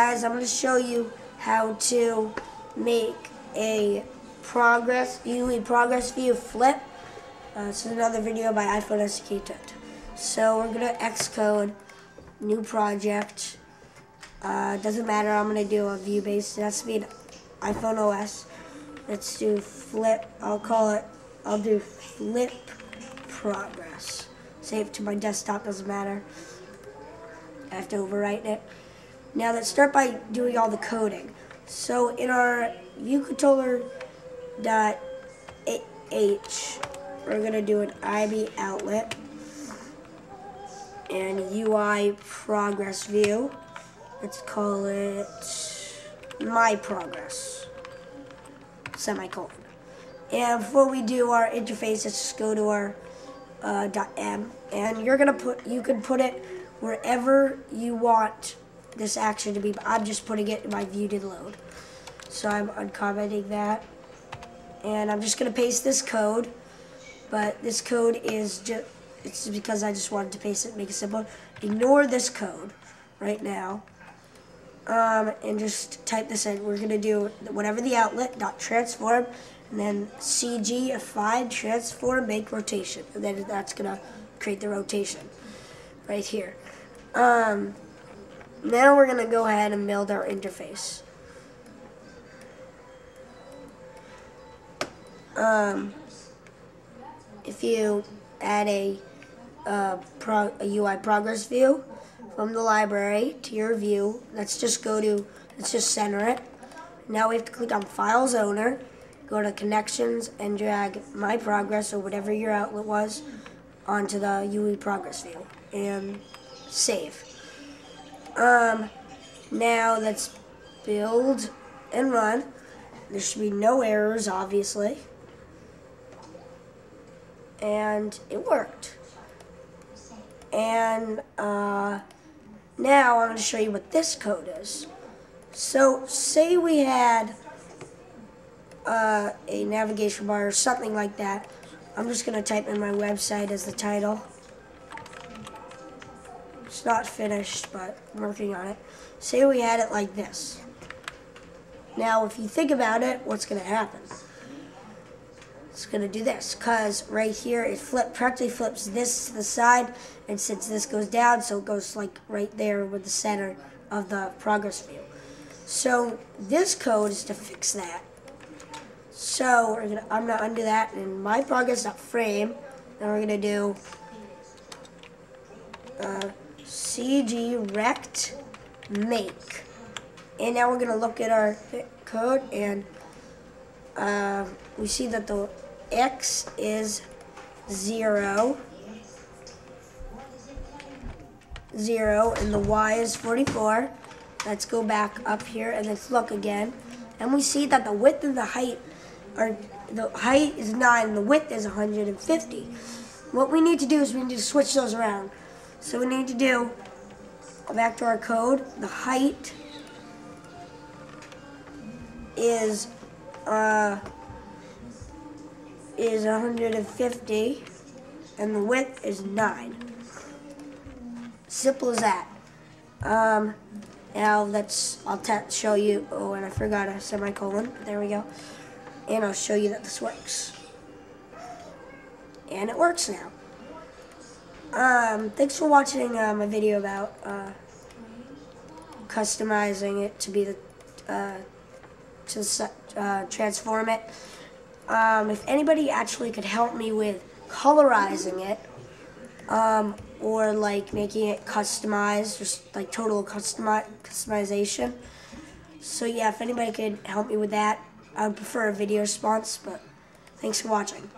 Guys, I'm going to show you how to make a progress, UI progress view flip. Uh, this is another video by iPhone SDK. So we're going to Xcode, new project. Uh, doesn't matter, I'm going to do a view based. It has to be an iPhone OS. Let's do flip, I'll call it, I'll do flip progress. Save to my desktop, doesn't matter. I have to overwrite it. Now let's start by doing all the coding. So in our viewcontroller.h, we're going to do an IB outlet and UI progress view. Let's call it my progress, semicolon. And before we do our interface, let's just go to our uh, .m, and you're gonna put, you can put it wherever you want this action to be, I'm just putting it in my view did load. So I'm uncommenting that. And I'm just going to paste this code. But this code is just, it's because I just wanted to paste it, make it simple. Ignore this code right now. Um, and just type this in. We're going to do whatever the outlet, dot transform, and then CG, affine, transform, make rotation. And then that's going to create the rotation right here. Um, now we're going to go ahead and build our interface. Um, if you add a, uh, pro a UI progress view from the library to your view, let's just go to, let's just center it. Now we have to click on Files Owner, go to Connections, and drag My Progress, or whatever your outlet was, onto the UI progress view, and save. Um, now let's build and run. There should be no errors, obviously. And it worked. And uh, now I'm going to show you what this code is. So say we had uh, a navigation bar or something like that. I'm just going to type in my website as the title. It's not finished, but working on it. Say we had it like this. Now, if you think about it, what's going to happen? It's going to do this, because right here it flip, practically flips this to the side, and since this goes down, so it goes like right there with the center of the progress view. So this code is to fix that. So gonna, I'm going to undo that in my progress.frame, and we're going to do uh, cg rect make. And now we're going to look at our code and uh, we see that the x is 0, 0, and the y is 44. Let's go back up here and let's look again. And we see that the width and the height are, the height is 9 and the width is 150. What we need to do is we need to switch those around. So we need to do, go back to our code, the height is, uh, is 150 and the width is 9. Simple as that. Um, now let's, I'll show you, oh, and I forgot a semicolon. There we go. And I'll show you that this works. And it works now. Um, thanks for watching uh, my video about uh, customizing it to be the uh, to uh, transform it. Um, if anybody actually could help me with colorizing it, um, or like making it customized, just like total customi customization. So yeah, if anybody could help me with that, I would prefer a video response, but thanks for watching.